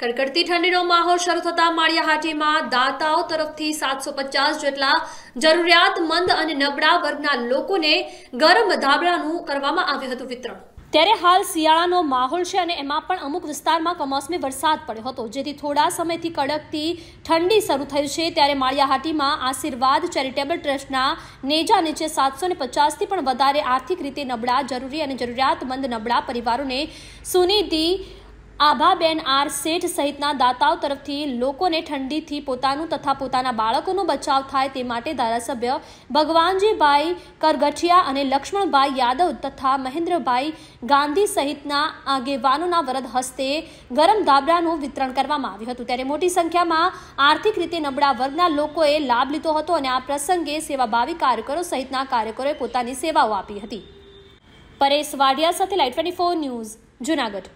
કડકડતી ઠંડીનો માહોલ શરૂ થતા માળિયાહાટીમાં દાતાઓ તરફથી સાતસો પચાસ જેટલા જરૂરિયાતમંદ અને નબળા વર્ગના લોકોને ગરમ ધાબળાનું કરવામાં આવ્યું હતું વિતરણ. ત્યારે હાલ શિયાળાનો માહોલ છે અને એમાં પણ અમુક વિસ્તારમાં કમોસમી વરસાદ પડ્યો હતો. જેથી થોડા સમયથી કડકતી ઠંડી શરૂ થઈ છે. ત્યારે માળિયાહાટીમાં આશીર્વાદ ચેરિટેબલ ટ્રસ્ટના નેજા નીચે સાતસો પચાસથી પણ વધારે આર્થિક રીતે નબળા, જરૂરી અને જરૂરિયાતમંદ નબળા પરિવારોને સુનિધિ આભાબેન આર શેઠ સહિતના દાતાઓ તરફથી લોકોને ઠંડીથી પોતાનું તથા પોતાના બાળકોનો બચાવ થાય તે માટે ધારાસભ્ય ભગવાનજીભાઈ કરગઠિયા અને લક્ષ્મણભાઈ યાદવ તથા મહેન્દ્રભાઈ ગાંધી સહિતના આગેવાનોના વરદ હસ્તે ગરમ ધાબળાનું વિતરણ કરવામાં આવ્યું હતું. ત્યારે મોટી સંખ્યામાં આર્થિક રીતે નબળા વર્ગના લોકોએ લાભ લીધો હતો અને આ પ્રસંગે સેવાભાવી કાર્યકરો સહિતના કાર્યકરોએ પોતાની સેવાઓ આપી હતી. પરેશ વાડિયા સાથે light twenty four news Junagadh.